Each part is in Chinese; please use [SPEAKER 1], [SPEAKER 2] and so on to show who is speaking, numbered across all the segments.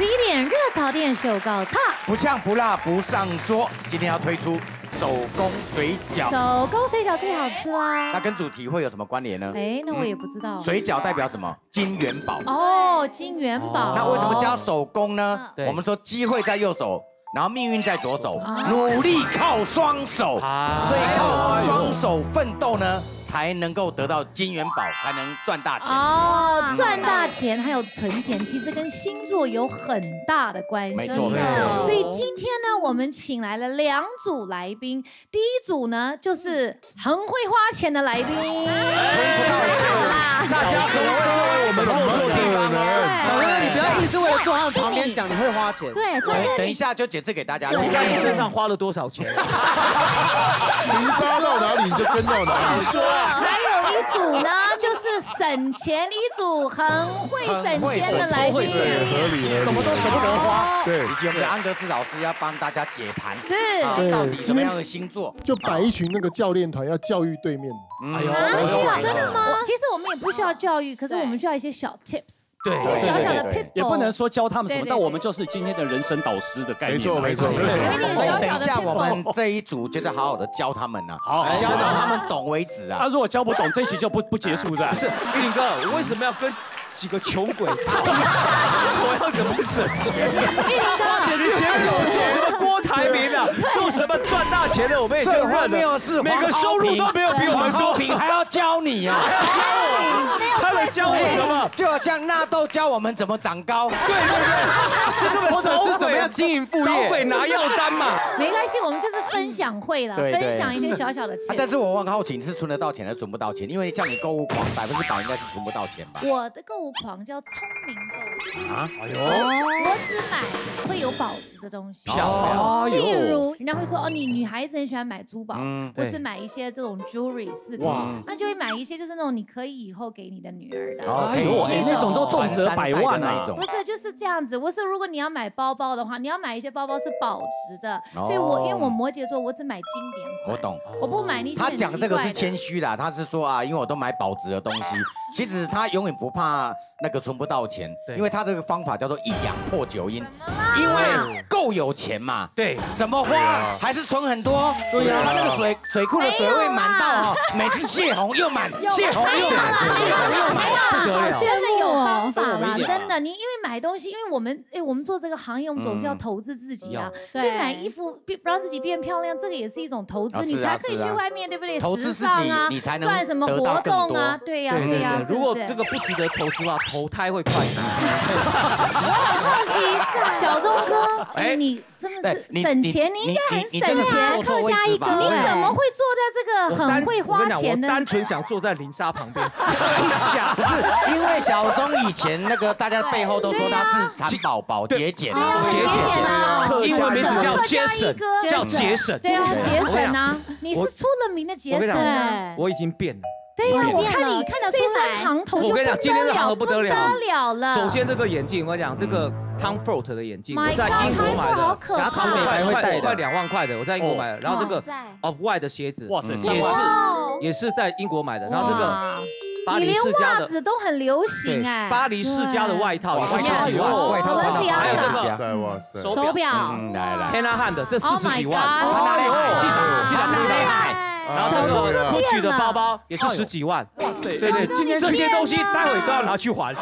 [SPEAKER 1] 十一点热炒店秀告差，
[SPEAKER 2] 不呛不辣不上桌。今天要推出手工水饺，
[SPEAKER 1] 手工水饺最好吃啦。
[SPEAKER 2] 那跟主题会有什么关联呢？
[SPEAKER 1] 哎，那我也不知道。
[SPEAKER 2] 水饺代表什么？金元宝。
[SPEAKER 1] 哦，金元宝。
[SPEAKER 2] 那为什么叫手工呢？我们说机会在右手，然后命运在左手，努力靠双手，所以靠双手奋斗呢。才能够得到金元宝，才能赚大钱哦。
[SPEAKER 1] 赚大钱还有存钱，其实跟星座有很大的关系。
[SPEAKER 2] 没错，没
[SPEAKER 1] 错。所以今天呢，我们请来了两组来宾。第一组呢，就是很会花钱的来宾。存
[SPEAKER 2] 不到钱
[SPEAKER 3] 啦！大家怎么会认为我们做错地方呢？小哥，你不要一直为了坐他的旁边讲你会花钱。
[SPEAKER 1] 对，
[SPEAKER 2] 等一下就解释给大家。
[SPEAKER 3] 你在你身上花了多少钱？
[SPEAKER 4] 你杀到哪里你就跟到哪里。说。
[SPEAKER 1] 还有一组呢，就是省钱一组，很会省钱的来宾，
[SPEAKER 4] 合理，
[SPEAKER 3] 什么都舍不得花。
[SPEAKER 2] 对，以及我们的安德斯老师要帮大家解盘，
[SPEAKER 1] 是
[SPEAKER 2] 到底什么样的星座？
[SPEAKER 4] 就摆一群那个教练团要教育对面。
[SPEAKER 1] 哎呦，需要真的吗？其实我们也不需要教育，可是我们需要一些小 tips。
[SPEAKER 3] 对，
[SPEAKER 1] 小小的 people
[SPEAKER 3] 也不能说教他们什么，但我们就是今天的人生导师的概念。
[SPEAKER 4] 没错，没错。
[SPEAKER 2] 等一下，我们这一组就在好好的教他们呢，好，教到他们懂为止啊。
[SPEAKER 3] 他如果教不懂，这一期就不不结束是吧？不是，玉林哥，我为什么要跟？几个穷鬼，我要怎么省钱？花钱你钱有做什么钱的？我们也就认了。每个收入都没有比我们多，
[SPEAKER 2] 还要教你啊？
[SPEAKER 3] 还要教我？他来教我什么？
[SPEAKER 2] 就好像纳豆教我们怎么长高。
[SPEAKER 3] 对对对，这根本是怎么样经营副业？找鬼拿药单嘛？
[SPEAKER 1] 没关系，我们就是分享会了，分享一些小小的钱。
[SPEAKER 2] 但是我很好奇，你是存得到钱还是存不到钱？因为叫你购物狂，百分之百应该是存不到钱吧？
[SPEAKER 1] 我的购物。狂叫聪明购物啊！哎呦，我只买会有保值的东西。
[SPEAKER 3] 漂
[SPEAKER 1] 亮，例如人家会说哦，你女孩子很喜欢买珠宝，或是买一些这种 jewelry 饰品，那就会买一些就是那种你可以以后给你的女儿的。
[SPEAKER 3] 哎呦，那种都重则百万那一种。
[SPEAKER 1] 不是，就是这样子。我是如果你要买包包的话，你要买一些包包是保值的。所以我因为我摩羯座，我只买经典
[SPEAKER 2] 款。我懂，
[SPEAKER 1] 我不买那些。
[SPEAKER 2] 他讲这个是谦虚的，他是说啊，因为我都买保值的东西。其实他永远不怕那个存不到钱，因为他这个方法叫做一养破九阴，因为够有钱嘛。
[SPEAKER 3] 对，
[SPEAKER 2] 怎么花还是存很多。对呀，他那个水水库的水位满到哦，每次泄洪又满，泄洪又满，泄洪又满，不得了。
[SPEAKER 1] 真的有方法啦，真的。你因为买东西，因为我们哎，我们做这个行业，我们总是要投资自己啊。所以买衣服变让自己变漂亮，这个也是一种投资，你才可以去外面，对不对？时尚啊，
[SPEAKER 2] 你才能
[SPEAKER 1] 赚什么活动啊？对呀，对呀。
[SPEAKER 3] 如果这个不值得投资的话，投胎会快。
[SPEAKER 1] 我很好奇，小钟哥，哎，你真的是省钱，你应该很省钱，
[SPEAKER 2] 客家一哥，
[SPEAKER 1] 你怎么会坐在这个很会花钱
[SPEAKER 3] 的？我单纯想坐在林莎旁边。
[SPEAKER 2] 假不是，因为小钟以前那个大家背后都说他是蚕宝宝节俭啊，
[SPEAKER 1] 节俭。啊，
[SPEAKER 3] 英文名字叫节省，叫节省，
[SPEAKER 1] 对啊，节省。啊，你是出了名的节省，
[SPEAKER 3] 我已经变了。
[SPEAKER 1] 对呀，我看你看得出来，行头
[SPEAKER 3] 我跟你讲，今天这行头不得
[SPEAKER 1] 了。了。
[SPEAKER 3] 首先这个眼镜，我跟你讲，这个 Tom Ford 的眼镜，我在英国买的，快快两万块的，我在英国买的。然后这个 Of White 的鞋子，哇塞，也是也是在英国买的。然后这个巴黎世家的
[SPEAKER 1] 袜子都很流行哎，
[SPEAKER 3] 巴黎世家的外套也是十几万，
[SPEAKER 2] 外套
[SPEAKER 3] 还有这
[SPEAKER 1] 个手表，
[SPEAKER 2] 来来
[SPEAKER 3] ，Hannah Hand 的这四十几万，是的，是的，厉害。然后这个 Gucci 的包包也是十几万，哇塞！对对，今天这些东西待会都要拿去还。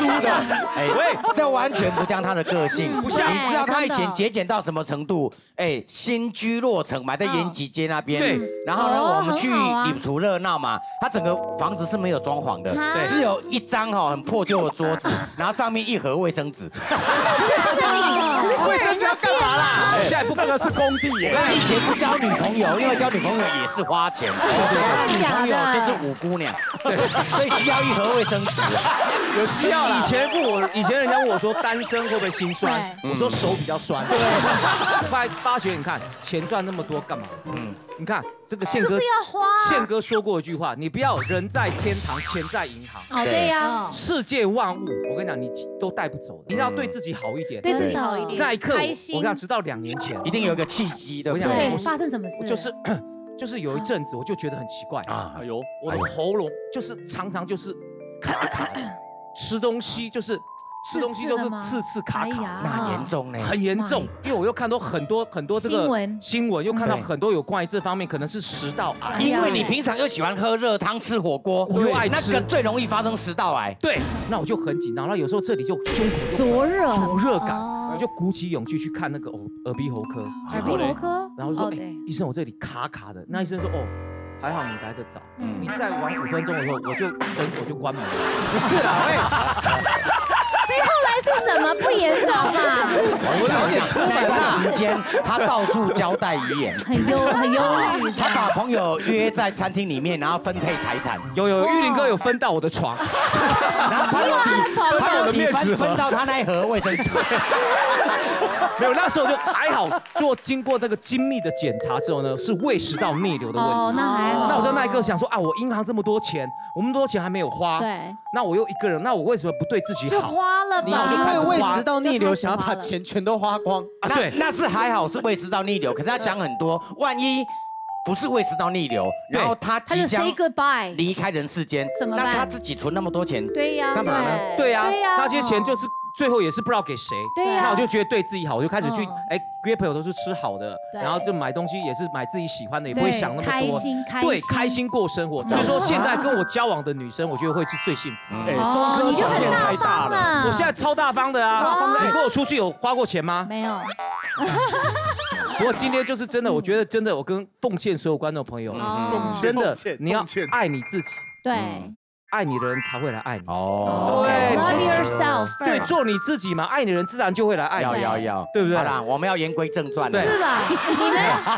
[SPEAKER 1] 租
[SPEAKER 2] 的。哎喂，这完全不像他的个性，不像。你知道他以前节俭到什么程度？哎，新居落成，嘛在延吉街那边。对。然后呢，我们去礼厨热闹嘛，他整个房子是没有装潢的，对，只有一张哈很破旧的桌子，然后上面一盒卫生纸。
[SPEAKER 1] 谢谢你。
[SPEAKER 3] 卫生纸要干嘛啦？现在不干的是工地耶。
[SPEAKER 2] 那以前不交女朋友，因为交女朋友也是花钱。女朋友就是五姑娘，对，所以需要一盒卫生纸。
[SPEAKER 3] 有需要。以前问我，以前人家问我说单身会不会心酸？我说手比较酸。对。快发觉你看钱赚那么多干嘛？嗯。你看这个宪哥，宪哥说过一句话：你不要人在天堂，钱在银行。
[SPEAKER 1] 哦，对呀。
[SPEAKER 3] 世界万物，我跟你讲，你都带不走。你要对自己好一点，
[SPEAKER 1] 对自己好一点。
[SPEAKER 3] 那一刻，我跟你讲，直到两年前，
[SPEAKER 2] 一定有一个契机的。
[SPEAKER 1] 对，发生什么事？
[SPEAKER 3] 就是，就是有一阵子，我就觉得很奇怪啊。哎呦，我的喉咙就是常常就是。卡卡的，吃东西就是吃东西都是刺刺卡卡，
[SPEAKER 2] 那严重呢？
[SPEAKER 3] 很严重，因为我又看到很多很多这个新闻，新闻又看到很多有关于这方面，可能是食道癌。
[SPEAKER 2] 因为你平常又喜欢喝热汤、吃火锅，
[SPEAKER 3] 我又爱吃，
[SPEAKER 2] 那个最容易发生食道癌。
[SPEAKER 3] 对，那我就很紧张，然后有时候这里就胸口
[SPEAKER 1] 灼热，
[SPEAKER 3] 灼热感，我就鼓起勇气去看那个耳耳鼻喉科，
[SPEAKER 1] 耳鼻喉科，
[SPEAKER 3] 然后说医生，我这里卡卡的。那医生说哦。还好你来得早，你再晚五分钟的时候，我就诊所就关门了。
[SPEAKER 2] 不是啦，
[SPEAKER 1] 喂。什么不严重嘛？
[SPEAKER 2] 我早点出门段时间，他到处交代遗言，
[SPEAKER 1] 很忧很忧虑。
[SPEAKER 2] 他把朋友约在餐厅里面，然后分配财产。
[SPEAKER 3] 有有，玉林哥有分到我的床，
[SPEAKER 1] 然后朋友的床，
[SPEAKER 3] 分到我的面子，
[SPEAKER 2] 分到他那一盒卫生纸。
[SPEAKER 3] 没有，那时候就还好，做经过那个精密的检查之后呢，是胃食道逆流的问题。哦，
[SPEAKER 1] 那还好。
[SPEAKER 3] 那我在那一刻想说啊，我银行这么多钱，我们多钱还没有花。
[SPEAKER 1] 对。
[SPEAKER 3] 那我又一个人，那我为什么不对自己好？
[SPEAKER 1] 就花了吧。
[SPEAKER 3] 因
[SPEAKER 5] 为胃食道逆流，想要把钱全都花光。
[SPEAKER 2] 啊对，那是还好是胃食道逆流，可是他想很多，万一不是胃食道逆流，然后他即将离开人世间，
[SPEAKER 1] 怎么办？
[SPEAKER 2] 那他自己存那么多钱，
[SPEAKER 1] 对呀，
[SPEAKER 2] 干嘛呢？
[SPEAKER 3] 对呀，那些钱就是。最后也是不知道给谁，那我就觉得对自己好，我就开始去哎约朋友都是吃好的，然后就买东西也是买自己喜欢的，也不会想那么多，
[SPEAKER 1] 开心开
[SPEAKER 3] 心，对，开心过生活。所以说现在跟我交往的女生，我觉得会是最幸福。
[SPEAKER 1] 哦，你就很大方了，
[SPEAKER 3] 我现在超大方的啊！你跟我出去有花过钱吗？
[SPEAKER 1] 没有。
[SPEAKER 3] 不过今天就是真的，我觉得真的，我跟奉劝所有观众朋友，真的你要爱你自己。
[SPEAKER 1] 对。
[SPEAKER 3] 爱你的人才会来爱你哦，对
[SPEAKER 1] ，Love yourself，
[SPEAKER 3] 对，做你自己嘛，爱你的人自然就会来爱你，
[SPEAKER 2] 要要要，
[SPEAKER 3] 对不对？
[SPEAKER 2] 好啦，我们要言归正传
[SPEAKER 1] 了。是啦，你们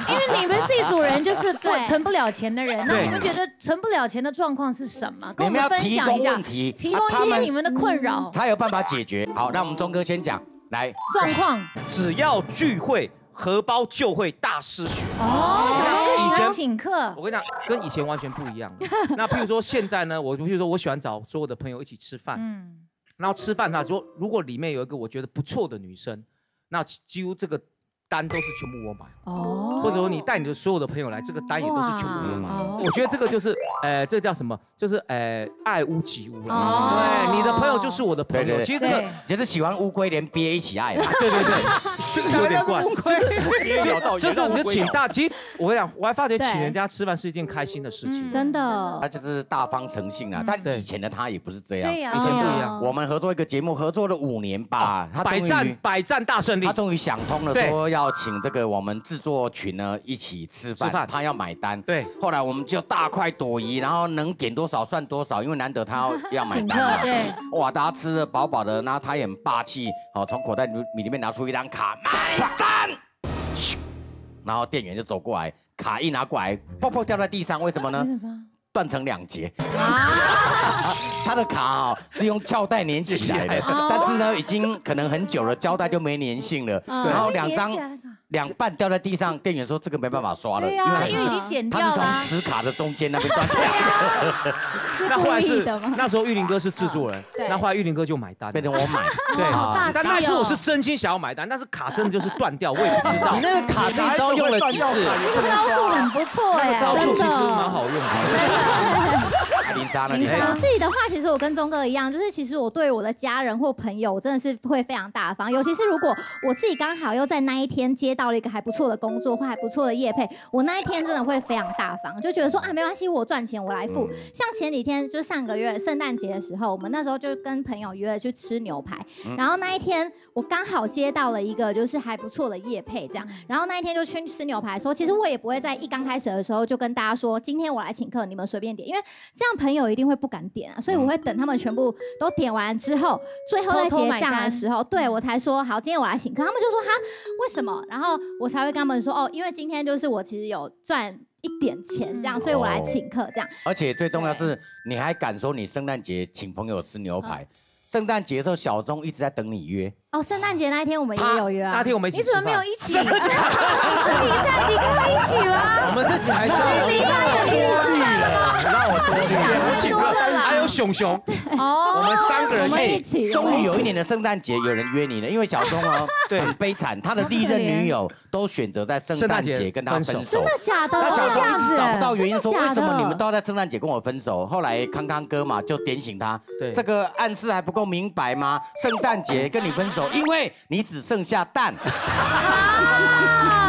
[SPEAKER 1] 因为你们这组人就是对存不了钱的人，那你们觉得存不了钱的状况是什么？跟我们分享一下，提供一些你们的困扰，
[SPEAKER 2] 他有办法解决。好，那我们钟哥先讲，来
[SPEAKER 1] 状况，
[SPEAKER 3] 只要聚会。荷包就会大失血
[SPEAKER 1] 哦。请客，
[SPEAKER 3] 我跟你讲，跟以前完全不一样。那譬如说现在呢，我譬如说我喜欢找所有的朋友一起吃饭，嗯，然后吃饭他说如果里面有一个我觉得不错的女生，那几乎这个。单都是全部我买哦，或者说你带你的所有的朋友来，这个单也都是全部我买。我觉得这个就是，呃，这个叫什么？就是呃，爱屋及乌了。对，你的朋友就是我的朋友。其实这个
[SPEAKER 2] 也是喜欢乌龟连鳖一起爱。
[SPEAKER 3] 对对对，这个有点怪。就就你就请大，其实我跟你讲，我还发觉请人家吃饭是一件开心的事情。
[SPEAKER 1] 真的。
[SPEAKER 2] 他就是大方诚信啊，但以前的他也不是这样。
[SPEAKER 1] 对呀，
[SPEAKER 3] 以前不一样。
[SPEAKER 2] 我们合作一个节目，合作了五年吧，
[SPEAKER 3] 他百战百战大胜利，
[SPEAKER 2] 他终于想通了，说要。请这个我们制作群呢一起吃饭，他要买单。
[SPEAKER 3] 对，
[SPEAKER 2] 后来我们就大快朵颐，然后能点多少算多少，因为难得他要要买单。
[SPEAKER 1] 对，
[SPEAKER 2] 哇，大家吃的饱饱的，然后他也很霸气，好从口袋里里面拿出一张卡买单，然后店员就走过来，卡一拿过来，砰砰掉在地上，为什么呢？断成两截，他的卡哦是用胶带粘起来的，但是呢已经可能很久了，胶带就没粘性了，然后两张。两半掉在地上，店员说这个没办法刷了，
[SPEAKER 1] 因为因为已经剪掉了。
[SPEAKER 2] 他是从磁卡的中间那边断掉。
[SPEAKER 3] 那后来是那时候玉林哥是制作人，那后来玉林哥就买单，
[SPEAKER 2] 变成我买。
[SPEAKER 1] 对，
[SPEAKER 3] 但那时候我是真心想要买单，但是卡真的就是断掉，我也不知道。
[SPEAKER 5] 你那个卡这一招用了几次？
[SPEAKER 1] 这个招数很不错哎，
[SPEAKER 3] 招数其实蛮好用的。
[SPEAKER 2] 林莎呢？
[SPEAKER 6] 我自己的话，其实我跟钟哥一样，就是其实我对我的家人或朋友，我真的是会非常大方。尤其是如果我自己刚好又在那一天接到了一个还不错的工作或还不错的业配，我那一天真的会非常大方，就觉得说啊，没关系，我赚钱我来付。像前几天就上个月圣诞节的时候，我们那时候就跟朋友约了去吃牛排，然后那一天我刚好接到了一个就是还不错的业配，这样，然后那一天就去吃牛排，说其实我也不会在一刚开始的时候就跟大家说今天我来请客，你们随便点，因为这样。朋友一定会不敢点啊，所以我会等他们全部都点完之后，最后在结账的时候，对我才说好，今天我来请客。他们就说哈，为什么？然后我才会跟他们说哦，因为今天就是我其实有赚一点钱这样，所以我来请客这样。
[SPEAKER 2] 而且最重要是，你还敢说你圣诞节请朋友吃牛排？圣诞节的时候，小钟一直在等你约。
[SPEAKER 6] 哦，圣诞节那一天我们也有约啊。
[SPEAKER 3] 那天我们一起。
[SPEAKER 1] 你怎么没有一起？你在你跟他一起吗？
[SPEAKER 5] 我们自己还是。
[SPEAKER 1] 你上次请吃饭了吗？
[SPEAKER 2] 让我多
[SPEAKER 3] 想，我请客。还有熊熊，哦，我们三个人
[SPEAKER 6] 一起。
[SPEAKER 2] 终于有一年的圣诞节有人约你了，因为小钟哦，对，很悲惨，他的第一任女友都选择在圣诞节跟他分手。
[SPEAKER 6] 真的假的？
[SPEAKER 2] 那小钟一直找不到原因，说为什么你们都要在圣诞节跟我分手？后来康康哥嘛就点醒他，对，这个暗示还不够明白吗？圣诞节跟你分手，因为你只剩下蛋。